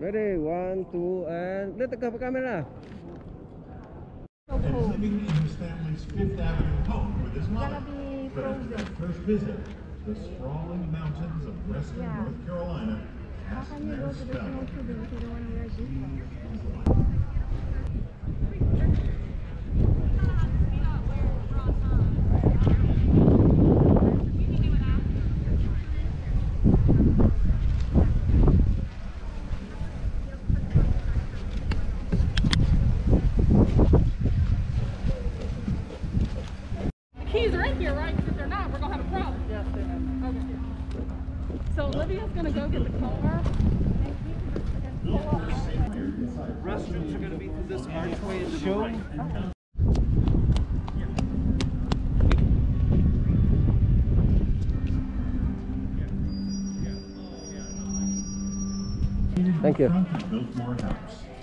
Ready, one, two, and let the camera. So cool. Stanley's Fifth Avenue home with his mother. But after first visit, the sprawling mountains of western yeah. North Carolina cast their spell. So Olivia's gonna go get the car. Restrooms are going to be through this archway in the show. Thank you.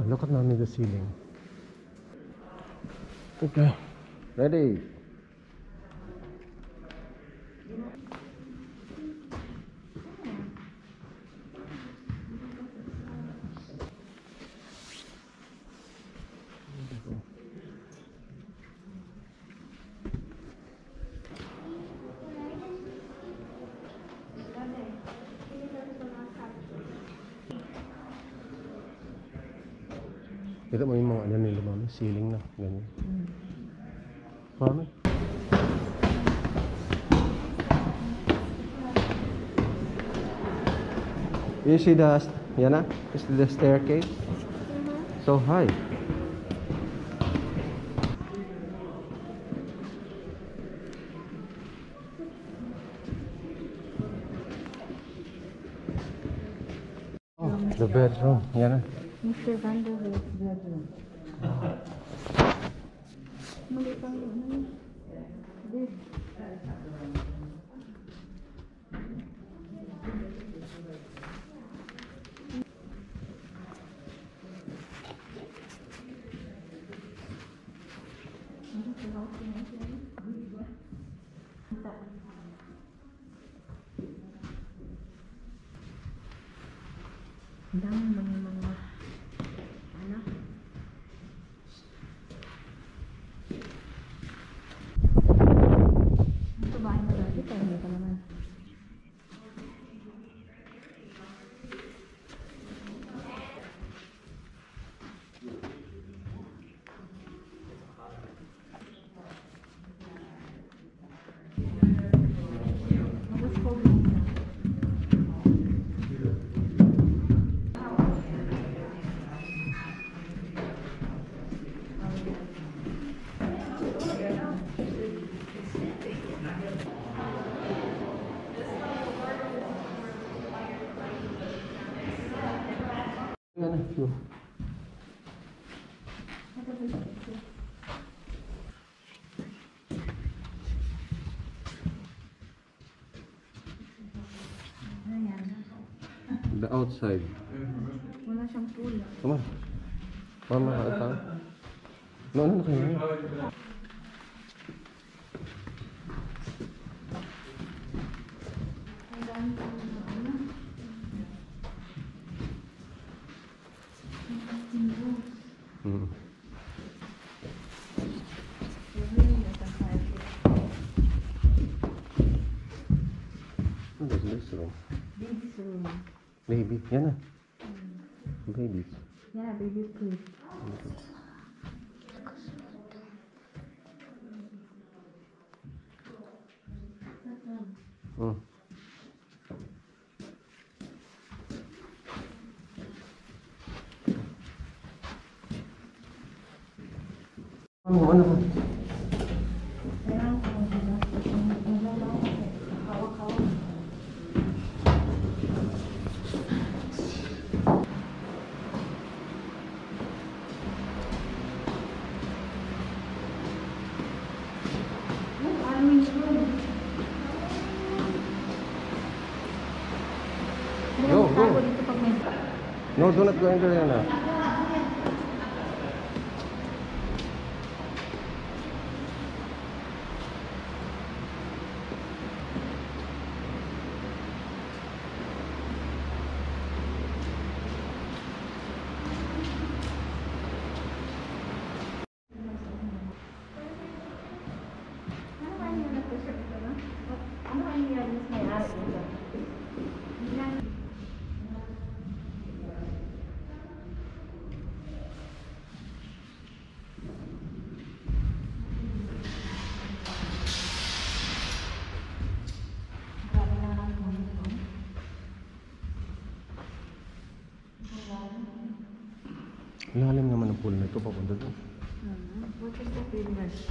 Wow, look at Nami the ceiling. Okay. Ready? Kita mo yung mga ano nila mami, ceiling na, ganyan. Mami? You see the, Yana? Is the staircase? So high. Oh, the bedroom, Yana. Mr. Van der Hoof Brethren. This Dang The outside. Wala siyang. Come on. Mama, ata. No, no, no, no. Ang dami Is this room? Big room. Baby. Yan na. Baby. Yeah, baby food. Hmm. Ano, ano No, son las que van a entrar de. Lalim naman ang pool na ito, papunta doon. What is the famous?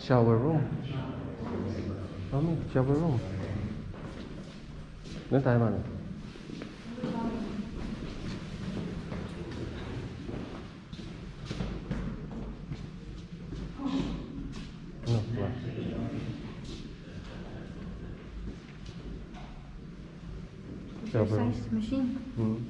Shower room. Mami, shower room. Doon tayo, Mami. Seven. Size machine. Mm.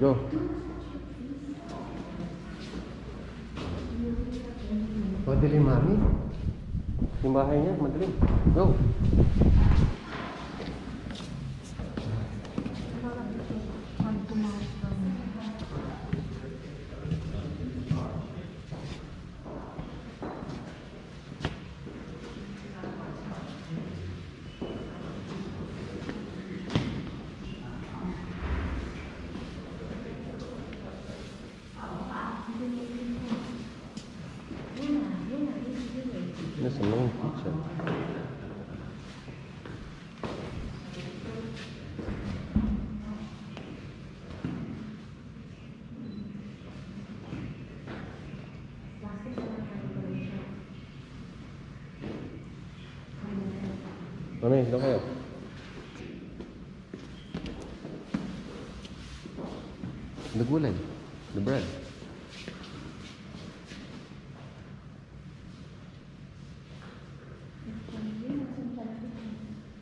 Go. Madilim, mami. Yung bahay. Go. Mami, doon kayo. The gulay. The bread.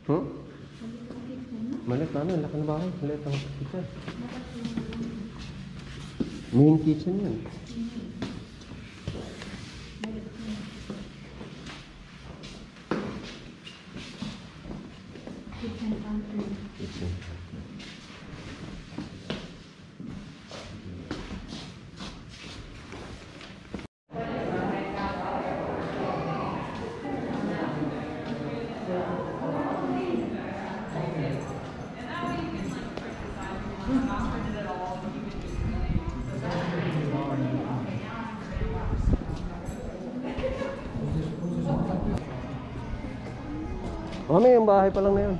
Hmm? Malit mami, laki ng bahay. Malit ang kitchen. Main kitchen yan. Kitchen Oh, Mami, yung bahay pa lang na yun.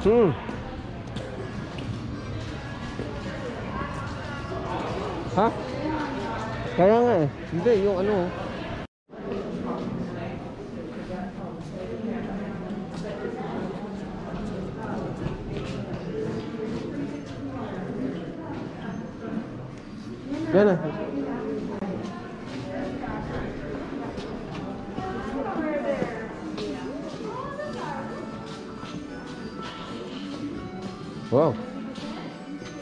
Hmm. Huh? Kaya nga eh. Hindi, yung ano. Yan na. Wow.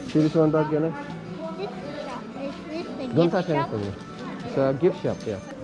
Serious one dog yan eh. Gift shop? It's a gift shop, yeah.